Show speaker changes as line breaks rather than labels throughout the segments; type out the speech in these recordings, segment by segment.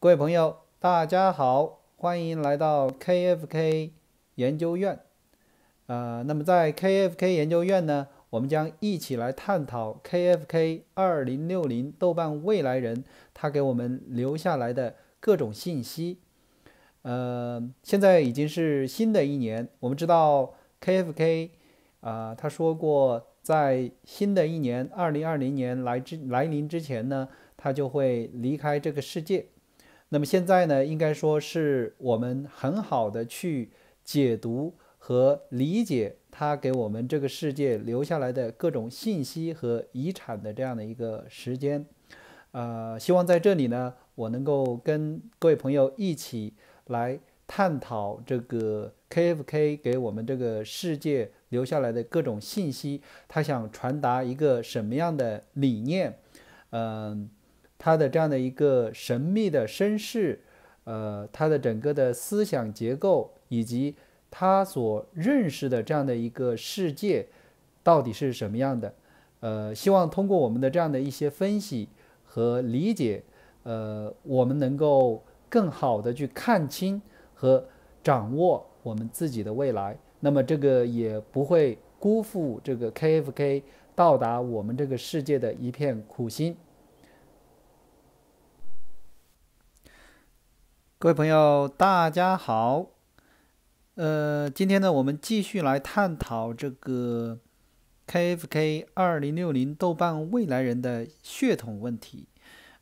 各位朋友，大家好，欢迎来到 KFK 研究院。呃，那么在 KFK 研究院呢，我们将一起来探讨 KFK 二零六零豆瓣未来人他给我们留下来的各种信息。呃，现在已经是新的一年，我们知道 KFK 啊，他说过，在新的一年二零二零年来之来临之前呢，他就会离开这个世界。那么现在呢，应该说是我们很好的去解读和理解他给我们这个世界留下来的各种信息和遗产的这样的一个时间。呃，希望在这里呢，我能够跟各位朋友一起来探讨这个 KFK 给我们这个世界留下来的各种信息，他想传达一个什么样的理念？嗯。他的这样的一个神秘的身世，呃，他的整个的思想结构，以及他所认识的这样的一个世界，到底是什么样的？呃，希望通过我们的这样的一些分析和理解，呃，我们能够更好的去看清和掌握我们自己的未来。那么这个也不会辜负这个 KFK 到达我们这个世界的一片苦心。各位朋友，大家好。呃，今天呢，我们继续来探讨这个 KFK 二零六零豆瓣未来人的血统问题，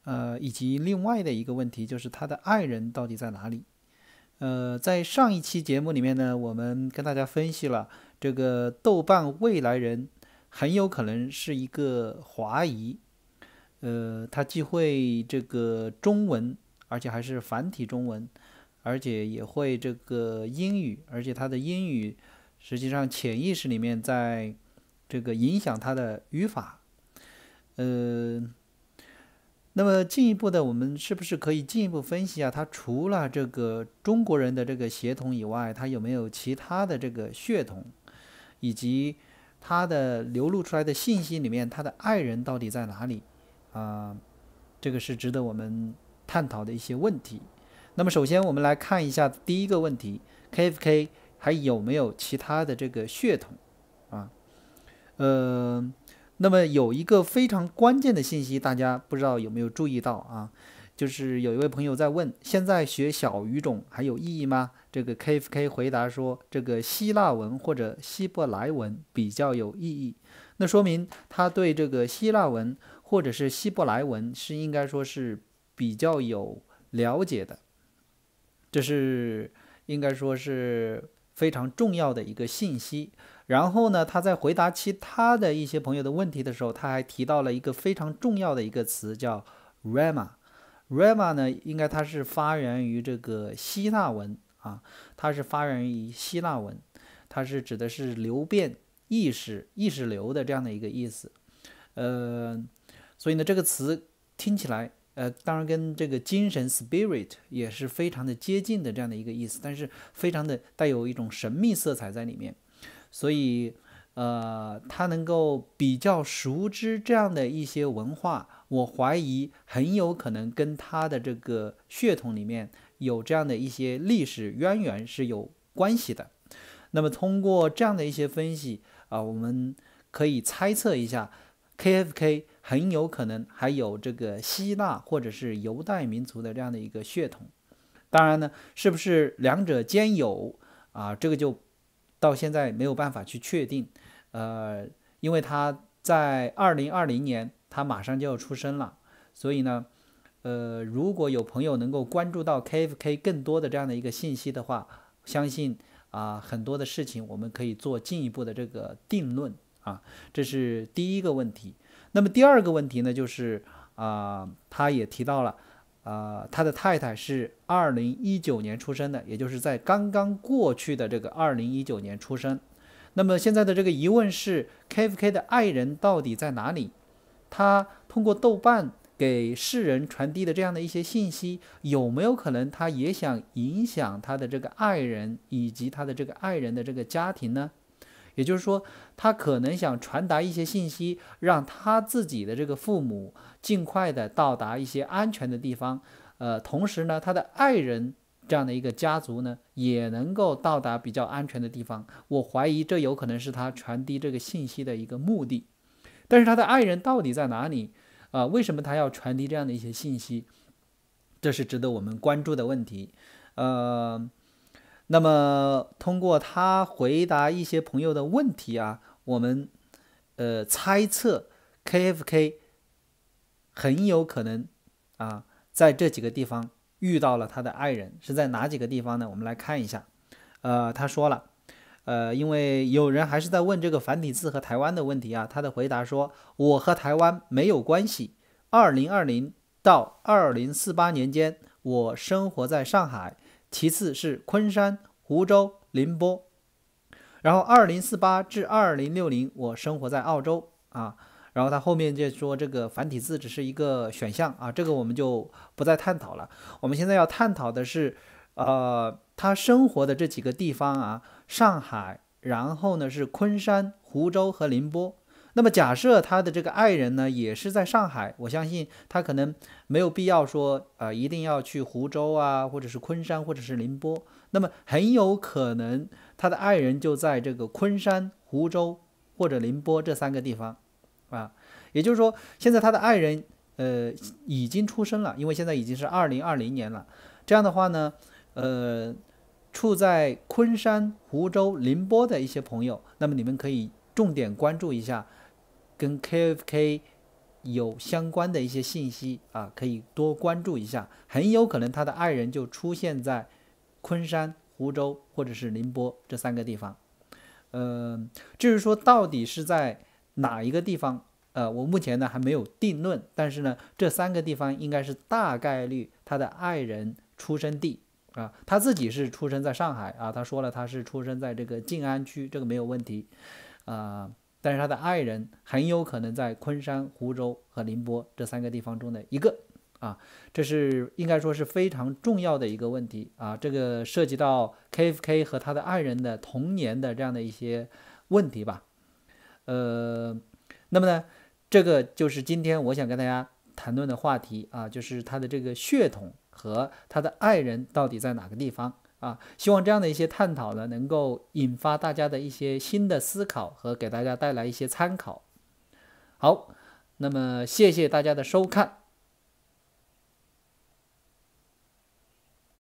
呃，以及另外的一个问题，就是他的爱人到底在哪里？呃，在上一期节目里面呢，我们跟大家分析了这个豆瓣未来人很有可能是一个华裔，呃，他既会这个中文。而且还是繁体中文，而且也会这个英语，而且他的英语实际上潜意识里面在这个影响他的语法。呃，那么进一步的，我们是不是可以进一步分析啊？他除了这个中国人的这个血统以外，他有没有其他的这个血统？以及他的流露出来的信息里面，他的爱人到底在哪里？啊，这个是值得我们。探讨的一些问题。那么，首先我们来看一下第一个问题：KFK 还有没有其他的这个血统啊？呃，那么有一个非常关键的信息，大家不知道有没有注意到啊？就是有一位朋友在问：现在学小语种还有意义吗？这个 KFK 回答说：这个希腊文或者希伯来文比较有意义。那说明他对这个希腊文或者是希伯来文是应该说是。比较有了解的，这是应该说是非常重要的一个信息。然后呢，他在回答其他的一些朋友的问题的时候，他还提到了一个非常重要的一个词，叫 “rama”。rama 呢，应该它是发源于这个希腊文啊，它是发源于希腊文，它是指的是流变、意识、意识流的这样的一个意思。呃，所以呢，这个词听起来。呃，当然跟这个精神 spirit 也是非常的接近的这样的一个意思，但是非常的带有一种神秘色彩在里面，所以呃，他能够比较熟知这样的一些文化，我怀疑很有可能跟他的这个血统里面有这样的一些历史渊源是有关系的。那么通过这样的一些分析啊，我们可以猜测一下。KFK 很有可能还有这个希腊或者是犹太民族的这样的一个血统，当然呢，是不是两者兼有啊？这个就到现在没有办法去确定。呃，因为他在二零二零年他马上就要出生了，所以呢，呃，如果有朋友能够关注到 KFK 更多的这样的一个信息的话，相信啊很多的事情我们可以做进一步的这个定论。啊，这是第一个问题。那么第二个问题呢，就是啊，他也提到了，啊，他的太太是二零一九年出生的，也就是在刚刚过去的这个二零一九年出生。那么现在的这个疑问是，KFK 的爱人到底在哪里？他通过豆瓣给世人传递的这样的一些信息，有没有可能他也想影响他的这个爱人以及他的这个爱人的这个家庭呢？也就是说，他可能想传达一些信息，让他自己的这个父母尽快的到达一些安全的地方，呃，同时呢，他的爱人这样的一个家族呢，也能够到达比较安全的地方。我怀疑这有可能是他传递这个信息的一个目的。但是他的爱人到底在哪里？啊，为什么他要传递这样的一些信息？这是值得我们关注的问题。呃，那么通过他回答一些朋友的问题啊，我们呃猜测 KFK 很有可能啊。在这几个地方遇到了他的爱人，是在哪几个地方呢？我们来看一下。呃，他说了，呃，因为有人还是在问这个繁体字和台湾的问题啊。他的回答说：“我和台湾没有关系。二零二零到二零四八年间，我生活在上海，其次是昆山、湖州、宁波。然后二零四八至二零六零，我生活在澳洲啊。”然后他后面就说这个繁体字只是一个选项啊，这个我们就不再探讨了。我们现在要探讨的是，呃，他生活的这几个地方啊，上海，然后呢是昆山、湖州和宁波。那么假设他的这个爱人呢也是在上海，我相信他可能没有必要说，呃，一定要去湖州啊，或者是昆山，或者是宁波。那么很有可能他的爱人就在这个昆山、湖州或者宁波这三个地方。啊，也就是说，现在他的爱人呃已经出生了，因为现在已经是二零二零年了。这样的话呢，呃，处在昆山、湖州、宁波的一些朋友，那么你们可以重点关注一下跟 KFK 有相关的一些信息啊，可以多关注一下。很有可能他的爱人就出现在昆山、湖州或者是宁波这三个地方。嗯，至于说到底是在。哪一个地方？呃，我目前呢还没有定论，但是呢，这三个地方应该是大概率他的爱人出生地啊。他自己是出生在上海啊，他说了他是出生在这个静安区，这个没有问题啊。但是他的爱人很有可能在昆山、湖州和宁波这三个地方中的一个啊，这是应该说是非常重要的一个问题啊。这个涉及到 KFK 和他的爱人的童年的这样的一些问题吧。呃，那么呢，这个就是今天我想跟大家谈论的话题啊，就是他的这个血统和他的爱人到底在哪个地方啊？希望这样的一些探讨呢，能够引发大家的一些新的思考和给大家带来一些参考。好，那么谢谢大家的收看。